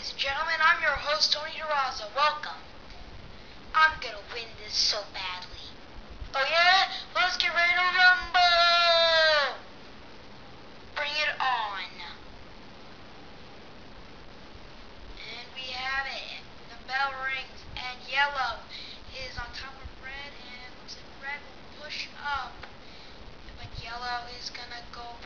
Ladies and gentlemen, I'm your host, Tony DeRosa. Welcome. I'm gonna win this so badly. Oh yeah? Let's get ready to rumble! Bring it on. And we have it. The bell rings, and yellow is on top of red, and red will push up. But yellow is gonna go